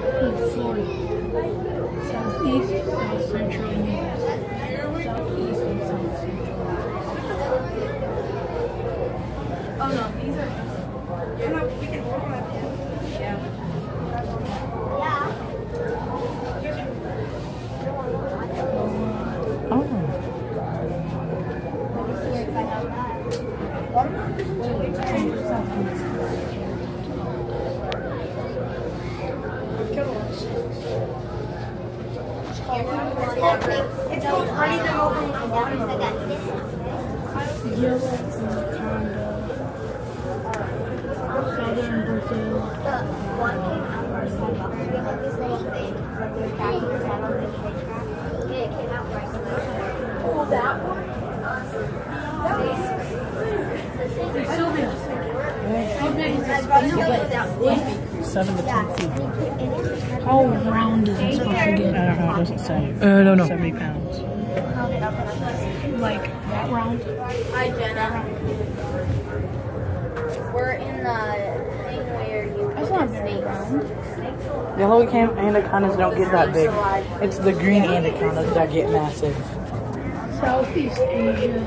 Florida. Southeast, South Central, US. Southeast and South Central. Oh no, these are just. You know, we can them. Oh. It's called with the Brazil. Oh, that one? Sylvia. Big is this Seven to ten feet. How round is this supposed to get? I don't know. It doesn't say. Uh, no, no. Seventy pounds. Like that round? Hi, Jenna. We're in the thing where you That's look not at very snakes. round. Yellow cam- anacondas don't get that big. It's the green anacondas that get massive. Southeast Asia.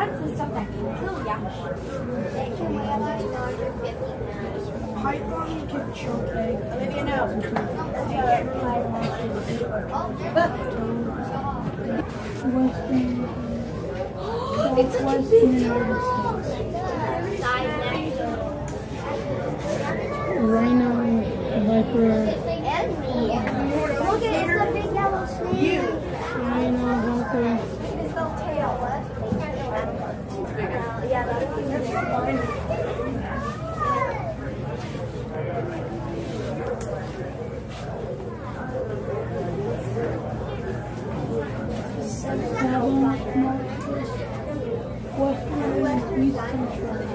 That's the stuff that can kill ya. It can weigh up to 250 pounds. Python can choke. Olivia, no. It's such a big turtle. Rhino, Viper, control.